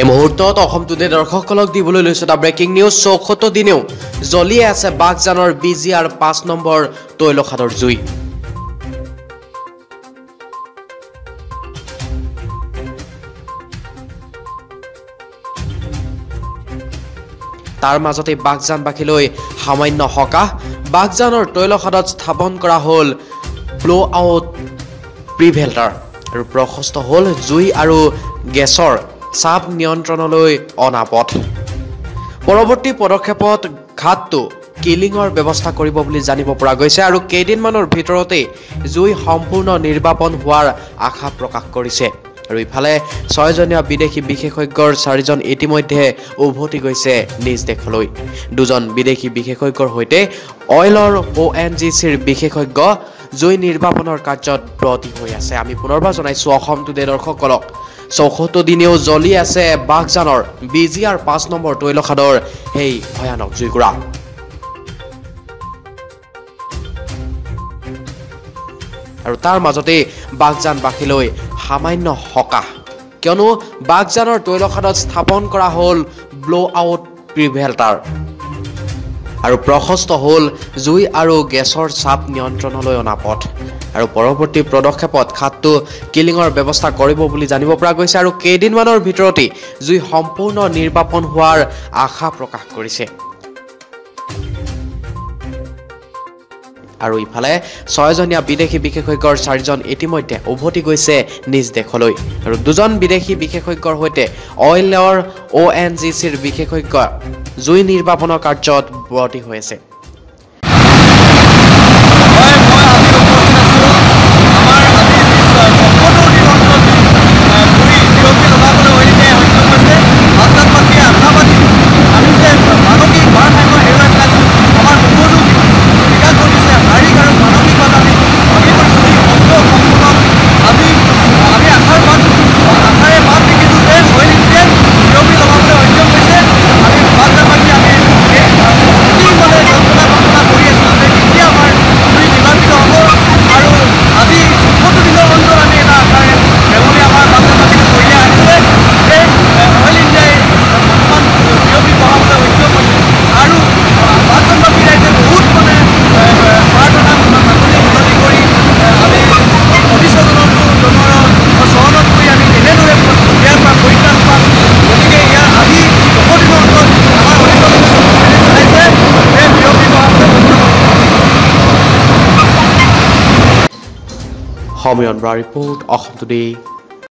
এই মুহূৰ্তত অসম টুডে দৰ্শকসকলক দিবলৈ লৈছোঁ এটা ব্ৰেকিং নিউজ চৌসত্তৰ দিনেও জ্বলিয়ে আছে বাগজানৰ বি জি আৰ পাঁচ নম্বৰ তৈলখাদৰ জুই। তাৰ মাজতে বাগজানবাসীলৈ সামান্য সকাহ। বাগজানৰ তৈলখাদত স্থাপন কৰা হ'ল ব্ল' আউট প্ৰিভেল্টাৰ আৰু প্ৰশস্ত হ'ল জুই আৰু গেছৰ চাপ নিয়ন্ত্ৰণলৈ অনা পথ। পৰৱৰ্তী পদক্ষেপত ঘাটটো কিলিঙৰ ব্যৱস্থা কৰিব বুলি জানিব পৰা গৈছে আৰু কেইদিনমানৰ ভিতৰতেই জুই সম্পূৰ্ণ নিৰ্বাপন হোৱাৰ আশা প্ৰকাশ কৰিছে। আৰু ইফালে ছয়জনীয়া বিদেশী বিশেষজ্ঞৰ চাৰিজন ইতিমধ্যে উভতি গৈছে নিজ দেশলৈ। দুজন বিদেশী বিশেষজ্ঞৰ সৈতে অইলৰ অ' এন জি চিৰ বিশেষজ্ঞ জুই নিৰ্বাপনৰ কাৰ্যত ব্ৰতী হৈ আছে। আমি পুনৰবাৰ জনাইছোঁ অসম টুডে দৰ্শকসকলক। চৌসত্তৰ দিনেও জ্বলি আছে বাগজানৰ বি জি আৰ পাঁচ নম্বৰ তৈলখাদৰ সেই ভয়ানক জুইকুৰা আৰু তাৰ মাজতেই বাগজানবাসীলৈ সামান্য সকাহ। কিয়নো বাগজানৰ তৈলখাদত স্থাপন কৰা হ'ল ব্ল' আউট প্ৰিভেল্টাৰ আৰু প্ৰশস্ত হ'ল জুই আৰু গেছৰ চাপ নিয়ন্ত্ৰণলৈ অনা পথ। আৰু পৰৱৰ্তী পদক্ষেপত খাদটো কিলিঙৰ ব্যৱস্থা কৰিব বুলি জানিব পৰা গৈছে আৰু কেইদিনমানৰ ভিতৰতেই জুই সম্পূৰ্ণ নিৰ্বাপন হোৱাৰ আশা প্ৰকাশ কৰিছে। আৰু ইফালে ছয়জনীয়া বিদেশী বিশেষজ্ঞৰ চাৰিজন ইতিমধ্যে উভতি গৈছে নিজ দেশলৈ। আৰু দুজন বিদেশী বিশেষজ্ঞৰ সৈতে অইলৰ অ' এন জি চিৰ বিশেষজ্ঞ জুই নিৰ্বাপনৰ কাৰ্যত ব্ৰতী হৈ আছে। Samiran Bora report Assam today